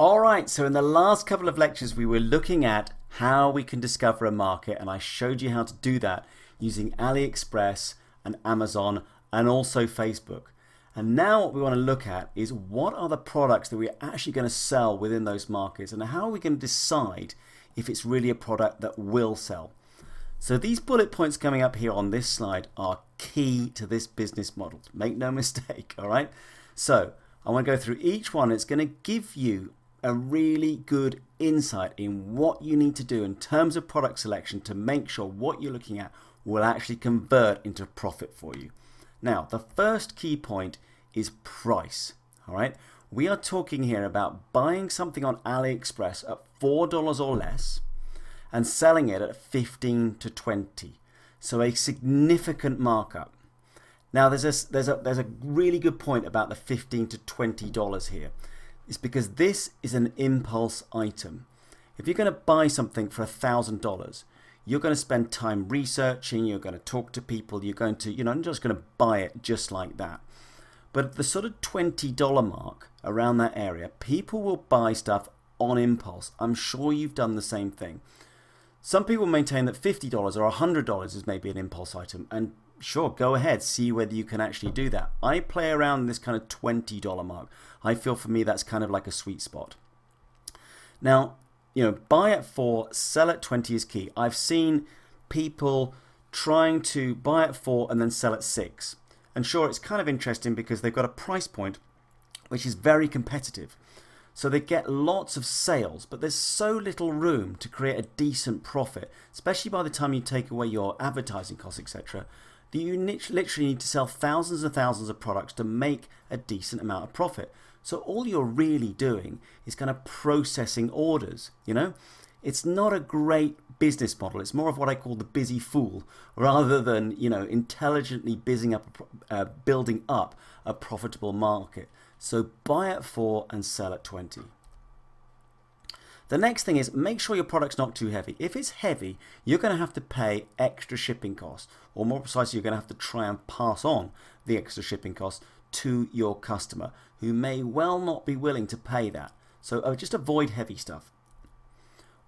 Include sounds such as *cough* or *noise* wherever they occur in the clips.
Alright, so in the last couple of lectures we were looking at how we can discover a market and I showed you how to do that using AliExpress and Amazon and also Facebook. And now what we want to look at is what are the products that we're actually going to sell within those markets and how are we going to decide if it's really a product that will sell. So these bullet points coming up here on this slide are key to this business model. Make no *laughs* mistake, all right? So I want to go through each one. It's going to give you a really good insight in what you need to do in terms of product selection to make sure what you're looking at will actually convert into profit for you. Now, the first key point is price. All right, we are talking here about buying something on AliExpress at $4 or less and selling it at 15 to 20. So a significant markup. Now there's a, there's a, there's a really good point about the 15 to 20 dollars here is because this is an impulse item. If you're going to buy something for $1,000, you're going to spend time researching, you're going to talk to people, you're going to, you know, not just going to buy it just like that. But at the sort of $20 mark around that area, people will buy stuff on impulse. I'm sure you've done the same thing. Some people maintain that $50 or $100 is maybe an impulse item, and sure, go ahead, see whether you can actually do that. I play around this kind of $20 mark. I feel for me that's kind of like a sweet spot. Now, you know, buy at 4, sell at 20 is key. I've seen people trying to buy at 4 and then sell at 6. And sure, it's kind of interesting because they've got a price point which is very competitive. So they get lots of sales, but there's so little room to create a decent profit, especially by the time you take away your advertising costs, etc that you literally need to sell thousands and thousands of products to make a decent amount of profit. So all you're really doing is kind of processing orders, you know? It's not a great business model. It's more of what I call the busy fool, rather than you know intelligently up, uh, building up a profitable market. So buy at four and sell at twenty. The next thing is make sure your product's not too heavy. If it's heavy, you're going to have to pay extra shipping costs, or more precisely, you're going to have to try and pass on the extra shipping costs to your customer, who may well not be willing to pay that. So uh, just avoid heavy stuff.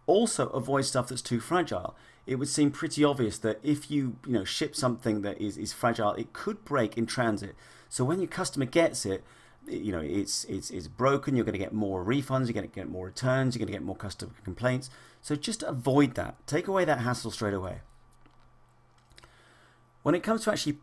Also, avoid stuff that's too fragile. It would seem pretty obvious that if you, you know, ship something that is, is fragile, it could break in transit. So when your customer gets it, you know it's it's it's broken you're going to get more refunds you're going to get more returns you're going to get more customer complaints. So just avoid that. Take away that hassle straight away. When it comes to actually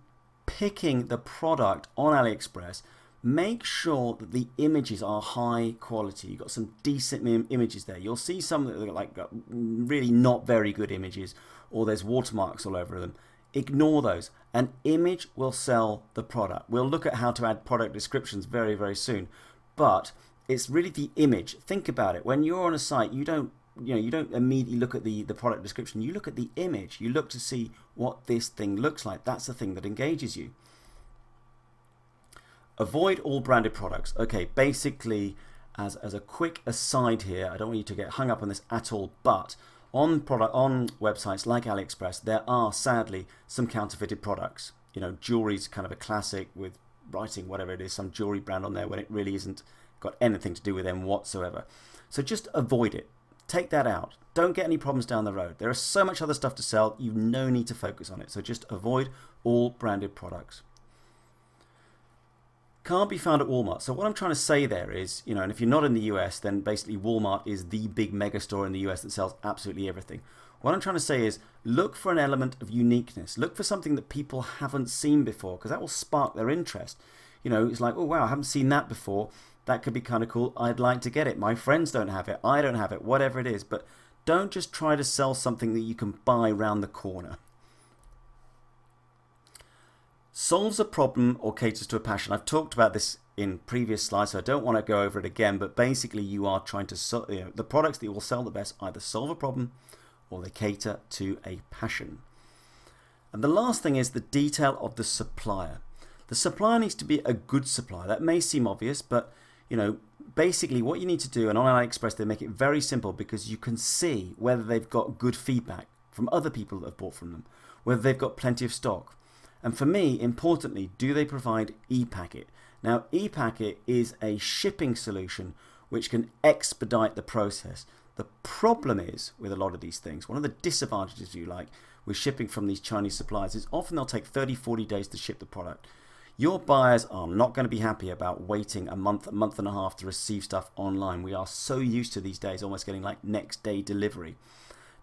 picking the product on AliExpress make sure that the images are high quality. You've got some decent Im images there. You'll see some that are like really not very good images or there's watermarks all over them Ignore those. An image will sell the product. We'll look at how to add product descriptions very, very soon. But it's really the image. Think about it. When you're on a site, you don't you know you don't immediately look at the the product description you look at the image you look to see what this thing looks like that's the thing that engages you avoid all branded products okay basically as as a quick aside here i don't want you to get hung up on this at all but on product on websites like AliExpress, there are sadly some counterfeited products. You know, jewelry's kind of a classic with writing whatever it is, some jewelry brand on there when it really isn't got anything to do with them whatsoever. So just avoid it. Take that out. Don't get any problems down the road. There is so much other stuff to sell, you no need to focus on it. So just avoid all branded products can't be found at Walmart. So what I'm trying to say there is, you know, and if you're not in the US, then basically Walmart is the big mega store in the US that sells absolutely everything. What I'm trying to say is look for an element of uniqueness. Look for something that people haven't seen before because that will spark their interest. You know, it's like, oh wow, I haven't seen that before. That could be kind of cool. I'd like to get it. My friends don't have it. I don't have it. Whatever it is. But don't just try to sell something that you can buy round the corner solves a problem or caters to a passion. I've talked about this in previous slides, so I don't want to go over it again, but basically you are trying to, you know, the products that will sell the best either solve a problem or they cater to a passion. And the last thing is the detail of the supplier. The supplier needs to be a good supplier. That may seem obvious, but you know, basically what you need to do, and on AliExpress they make it very simple because you can see whether they've got good feedback from other people that have bought from them, whether they've got plenty of stock, and for me, importantly, do they provide ePacket? Now, ePacket is a shipping solution which can expedite the process. The problem is with a lot of these things, one of the disadvantages, you like, with shipping from these Chinese suppliers is often they'll take 30, 40 days to ship the product. Your buyers are not going to be happy about waiting a month, a month and a half to receive stuff online. We are so used to these days almost getting like next day delivery.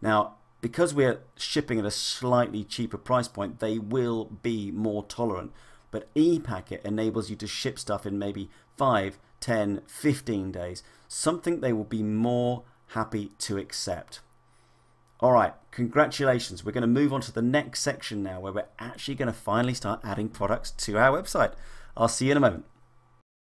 Now, because we're shipping at a slightly cheaper price point, they will be more tolerant. But ePacket enables you to ship stuff in maybe 5, 10, 15 days, something they will be more happy to accept. All right, congratulations. We're going to move on to the next section now where we're actually going to finally start adding products to our website. I'll see you in a moment.